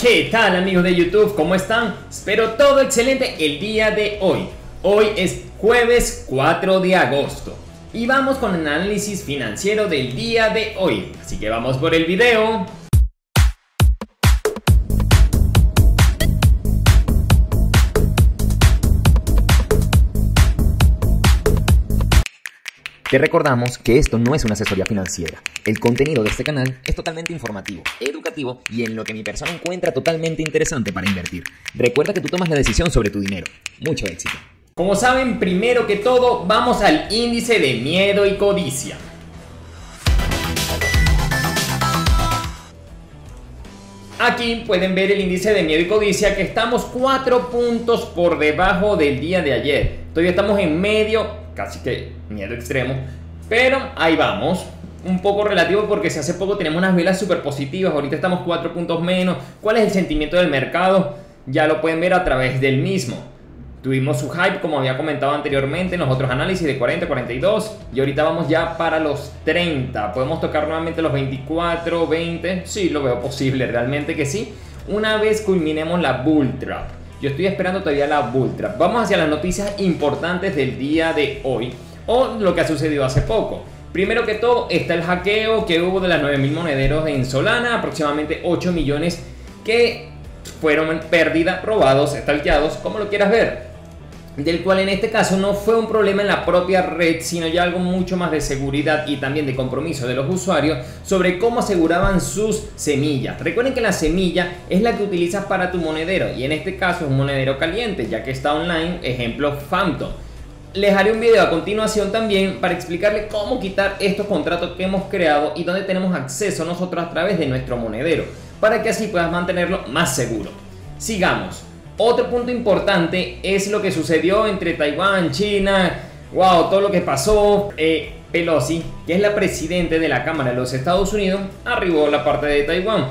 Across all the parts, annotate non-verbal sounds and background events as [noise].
¿Qué tal amigos de YouTube? ¿Cómo están? Espero todo excelente el día de hoy. Hoy es jueves 4 de agosto y vamos con el análisis financiero del día de hoy. Así que vamos por el video. Te recordamos que esto no es una asesoría financiera. El contenido de este canal es totalmente informativo, educativo y en lo que mi persona encuentra totalmente interesante para invertir. Recuerda que tú tomas la decisión sobre tu dinero. Mucho éxito. Como saben, primero que todo, vamos al índice de miedo y codicia. Aquí pueden ver el índice de miedo y codicia que estamos 4 puntos por debajo del día de ayer. Todavía estamos en medio casi que miedo extremo. Pero ahí vamos. Un poco relativo porque si hace poco tenemos unas velas súper positivas, ahorita estamos 4 puntos menos. ¿Cuál es el sentimiento del mercado? Ya lo pueden ver a través del mismo. Tuvimos su hype, como había comentado anteriormente en los otros análisis de 40, 42 y ahorita vamos ya para los 30. Podemos tocar nuevamente los 24, 20. Sí, lo veo posible, realmente que sí. Una vez culminemos la bull trap. Yo estoy esperando todavía la Bull Trap. Vamos hacia las noticias importantes del día de hoy o lo que ha sucedido hace poco. Primero que todo está el hackeo que hubo de las 9.000 monederos en Solana, aproximadamente 8 millones que fueron pérdidas, robados, estalqueados, como lo quieras ver del cual en este caso no fue un problema en la propia red, sino ya algo mucho más de seguridad y también de compromiso de los usuarios sobre cómo aseguraban sus semillas. Recuerden que la semilla es la que utilizas para tu monedero y en este caso es un monedero caliente, ya que está online, ejemplo Phantom. Les haré un video a continuación también para explicarles cómo quitar estos contratos que hemos creado y dónde tenemos acceso nosotros a través de nuestro monedero, para que así puedas mantenerlo más seguro. Sigamos. Otro punto importante es lo que sucedió entre Taiwán, China, wow, todo lo que pasó. Eh, Pelosi, que es la presidente de la Cámara de los Estados Unidos, arribó a la parte de Taiwán.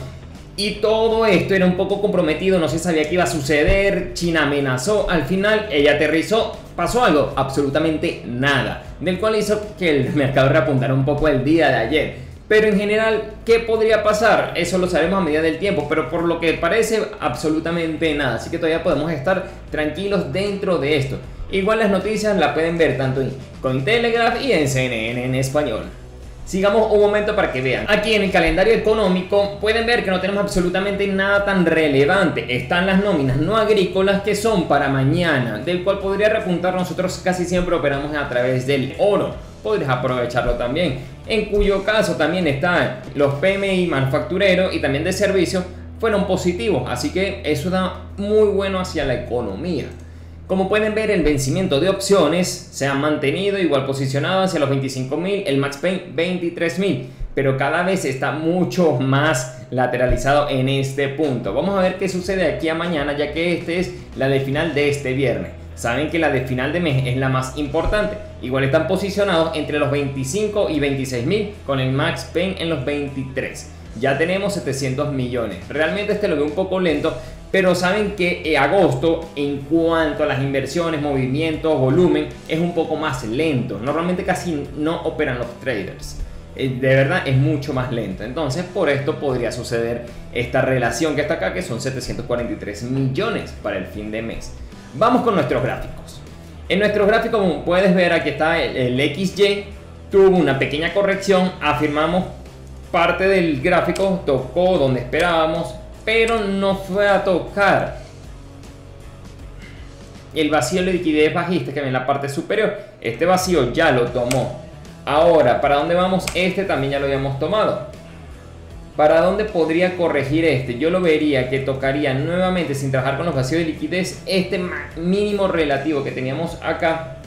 Y todo esto era un poco comprometido, no se sabía qué iba a suceder, China amenazó, al final ella aterrizó, pasó algo, absolutamente nada, del cual hizo que el [laughs] mercado reapuntara un poco el día de ayer. Pero en general, ¿qué podría pasar? Eso lo sabemos a medida del tiempo, pero por lo que parece, absolutamente nada. Así que todavía podemos estar tranquilos dentro de esto. Igual las noticias las pueden ver tanto en Cointelegraph y en CNN en español. Sigamos un momento para que vean. Aquí en el calendario económico pueden ver que no tenemos absolutamente nada tan relevante. Están las nóminas no agrícolas que son para mañana, del cual podría repuntar nosotros casi siempre operamos a través del oro. Podrías aprovecharlo también. En cuyo caso también están los PMI manufactureros y también de servicios fueron positivos. Así que eso da muy bueno hacia la economía. Como pueden ver, el vencimiento de opciones se ha mantenido igual posicionado hacia los 25.000, el Max Pain 23.000, pero cada vez está mucho más lateralizado en este punto. Vamos a ver qué sucede aquí a mañana, ya que este es la de final de este viernes. Saben que la de final de mes es la más importante. Igual están posicionados entre los 25 y 26.000 con el Max Pain en los 23 ya tenemos 700 millones. Realmente este lo veo un poco lento, pero saben que eh, agosto en cuanto a las inversiones, movimientos, volumen es un poco más lento. Normalmente casi no operan los traders. Eh, de verdad es mucho más lento. Entonces por esto podría suceder esta relación que está acá que son 743 millones para el fin de mes. Vamos con nuestros gráficos. En nuestros gráficos como puedes ver aquí está el, el XY tuvo una pequeña corrección. Afirmamos parte del gráfico tocó donde esperábamos pero no fue a tocar el vacío de liquidez bajista que ve en la parte superior. Este vacío ya lo tomó. Ahora, ¿para dónde vamos? Este también ya lo habíamos tomado. ¿Para dónde podría corregir este? Yo lo vería que tocaría nuevamente sin trabajar con los vacíos de liquidez este mínimo relativo que teníamos acá.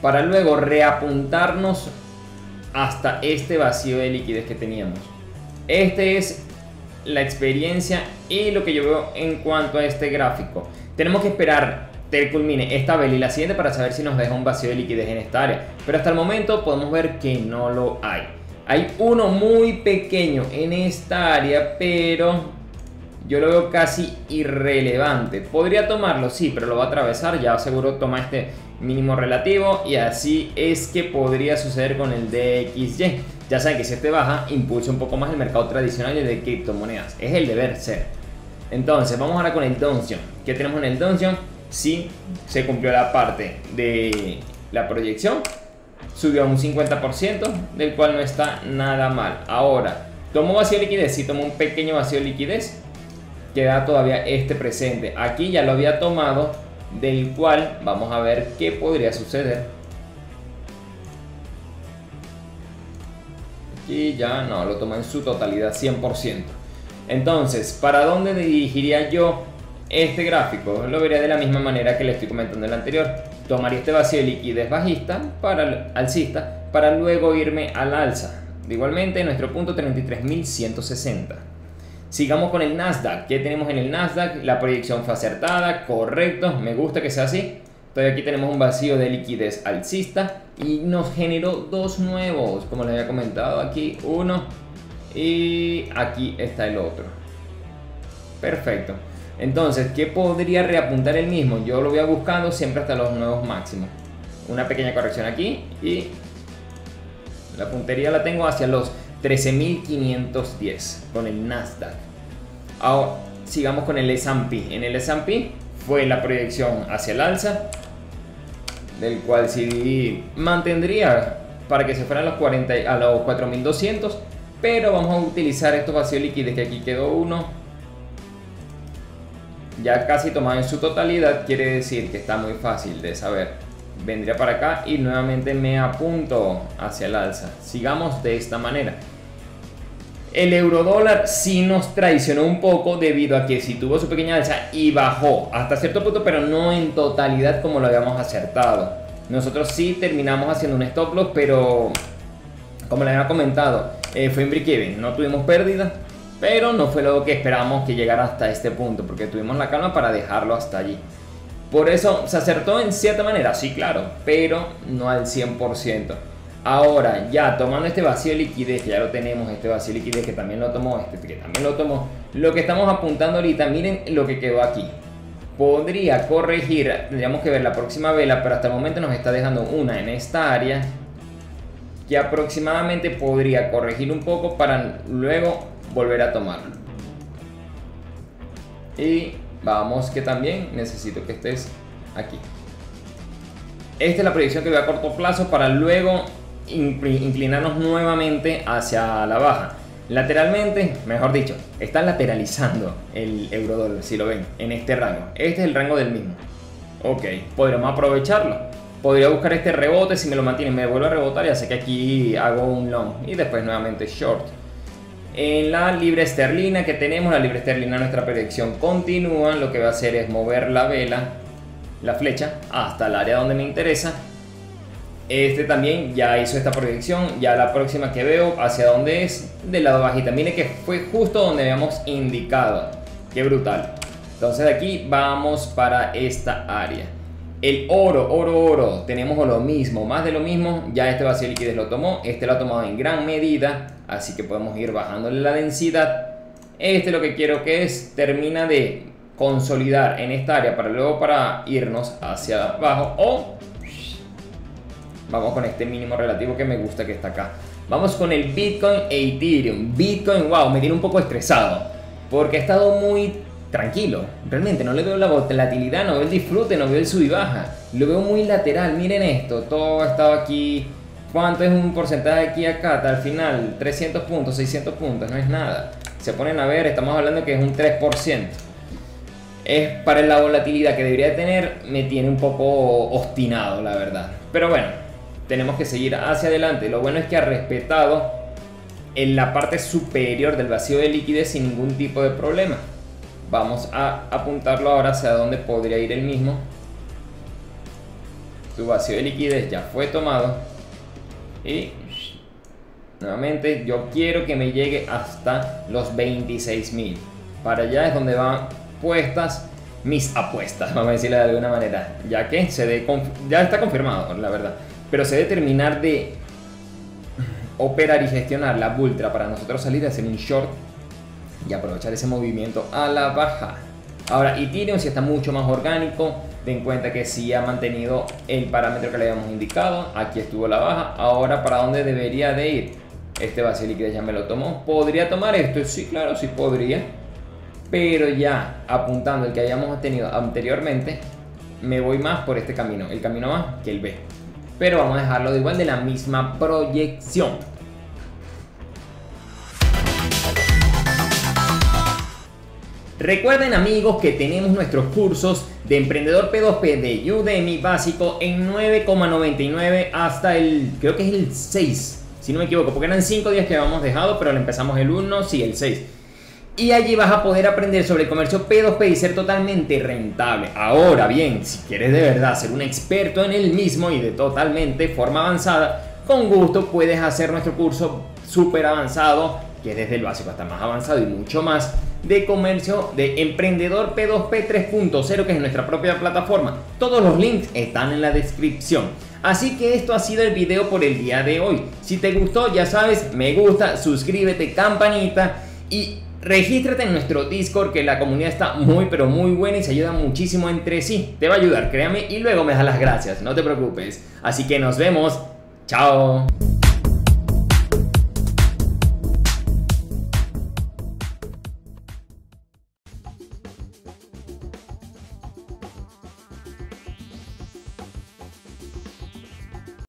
Para luego reapuntarnos hasta este vacío de liquidez que teníamos. Este es la experiencia y lo que yo veo en cuanto a este gráfico. Tenemos que esperar que culmine esta vela y la siguiente para saber si nos deja un vacío de liquidez en esta área. Pero hasta el momento podemos ver que no lo hay. Hay uno muy pequeño en esta área, pero yo lo veo casi irrelevante. Podría tomarlo, sí, pero lo va a atravesar, ya seguro toma este mínimo relativo y así es que podría suceder con el DXY. Ya saben que si este baja, impulsa un poco más el mercado tradicional de criptomonedas. Es el deber ser. Entonces, vamos ahora con el Donjon. ¿Qué tenemos en el Donjon? Sí, se cumplió la parte de la proyección. Subió a un 50%, del cual no está nada mal. Ahora, tomo vacío de liquidez, sí tomo un pequeño vacío de liquidez. Queda todavía este presente. Aquí ya lo había tomado, del cual vamos a ver qué podría suceder. Aquí ya no, lo toma en su totalidad 100%. Entonces, ¿para dónde dirigiría yo este gráfico? Lo vería de la misma manera que le estoy comentando en el anterior. Tomaría este vacío de liquidez bajista para alcista para luego irme al alza. Igualmente, nuestro punto 33.160. Sigamos con el Nasdaq. ¿Qué tenemos en el Nasdaq? La proyección fue acertada, correcto, me gusta que sea así. Entonces aquí tenemos un vacío de liquidez alcista y nos generó dos nuevos, como les había comentado aquí, uno y aquí está el otro. Perfecto. Entonces, ¿qué podría reapuntar el mismo? Yo lo voy a buscando siempre hasta los nuevos máximos. Una pequeña corrección aquí y la puntería la tengo hacia los 13.510 con el Nasdaq. Ahora, sigamos con el S&P. En el S&P fue la proyección hacia el alza, del cual sí mantendría para que se fueran los 40 a los 4.200 pero vamos a utilizar estos vacíos líquidos que aquí quedó uno ya casi tomado en su totalidad quiere decir que está muy fácil de saber vendría para acá y nuevamente me apunto hacia el alza. Sigamos de esta manera. El euro dólar sí nos traicionó un poco debido a que sí tuvo su pequeña alza y bajó hasta cierto punto pero no en totalidad como lo habíamos acertado. Nosotros sí terminamos haciendo un stop loss pero como les había comentado eh, fue en break No tuvimos pérdida, pero no fue lo que esperábamos que llegara hasta este punto, porque tuvimos la calma para dejarlo hasta allí. Por eso se acertó en cierta manera, sí, claro, pero no al 100%. Ahora, ya tomando este vacío de liquidez, que ya lo tenemos, este vacío de liquidez que también lo tomó, este que también lo tomó, lo que estamos apuntando ahorita, miren lo que quedó aquí. Podría corregir, tendríamos que ver la próxima vela, pero hasta el momento nos está dejando una en esta área que aproximadamente podría corregir un poco para luego volver a tomarlo. Y vamos que también necesito que estés aquí. Esta es la proyección que veo a corto plazo para luego inclinarnos nuevamente hacia la baja. Lateralmente, mejor dicho, está lateralizando el euro dólar, si lo ven, en este rango. Este es el rango del mismo. Ok, podremos aprovecharlo podría buscar este rebote, si me lo mantiene me vuelve a rebotar, ya sé que aquí hago un long y después nuevamente short. En la libre esterlina que tenemos, la libre esterlina nuestra predicción continúa, lo que va a hacer es mover la vela, la flecha, hasta el área donde me interesa. Este también ya hizo esta proyección, ya la próxima que veo hacia dónde es, del lado bajita. Mire que fue justo donde habíamos indicado. Qué brutal. Entonces de aquí vamos para esta área. El oro, oro, oro, tenemos lo mismo, más de lo mismo, ya este vacío liquidez lo tomó, este lo ha tomado en gran medida, así que podemos ir bajándole la densidad. Este lo que quiero que es, termina de consolidar en esta área para luego para irnos hacia abajo o vamos con este mínimo relativo que me gusta que está acá. Vamos con el Bitcoin e Ethereum. Bitcoin, wow, me tiene un poco estresado porque ha estado muy tranquilo. Realmente no le veo la volatilidad, no veo el disfrute, no veo el sub y baja. Lo veo muy lateral. Miren esto, todo ha estado aquí. ¿Cuánto es un porcentaje aquí acá? Hasta el final, 300 puntos, 600 puntos, no es nada. Se ponen a ver, estamos hablando que es un 3%. Es para la volatilidad que debería tener, me tiene un poco obstinado, la verdad. Pero bueno, tenemos que seguir hacia adelante. Lo bueno es que ha respetado en la parte superior del vacío de liquidez sin ningún tipo de problema. Vamos a apuntarlo ahora hacia dónde podría ir el mismo. Su vacío de liquidez ya fue tomado. Y nuevamente yo quiero que me llegue hasta los 26.000. Para allá es donde van puestas mis apuestas, [laughs] vamos a decirlo de alguna manera. Ya que se ya está confirmado, la verdad. Pero se debe terminar de operar y gestionar la Ultra para nosotros salir a hacer un short y aprovechar ese movimiento a la baja. Ahora, Ethereum si está mucho más orgánico. Ten en cuenta que si ha mantenido el parámetro que le habíamos indicado. Aquí estuvo la baja. Ahora, ¿para dónde debería de ir? Este vacío ya me lo tomó. ¿Podría tomar esto? Sí, claro, sí podría. Pero ya apuntando el que hayamos tenido anteriormente, me voy más por este camino. El camino más que el B. Pero vamos a dejarlo de igual de la misma proyección. Recuerden amigos que tenemos nuestros cursos de Emprendedor P2P de Udemy básico en 9,99 hasta el, creo que es el 6, si no me equivoco, porque eran 5 días que habíamos dejado, pero le empezamos el 1, sí, el 6. Y allí vas a poder aprender sobre el comercio P2P y ser totalmente rentable. Ahora bien, si quieres de verdad ser un experto en el mismo y de totalmente forma avanzada, con gusto puedes hacer nuestro curso súper avanzado, que es desde el básico hasta más avanzado y mucho más, de comercio de Emprendedor P2P 3.0, que es nuestra propia plataforma. Todos los links están en la descripción. Así que esto ha sido el video por el día de hoy. Si te gustó, ya sabes, me gusta, suscríbete, campanita y regístrate en nuestro Discord que la comunidad está muy pero muy buena y se ayuda muchísimo entre sí. Te va a ayudar, créame, y luego me das las gracias, no te preocupes. Así que nos vemos. Chao.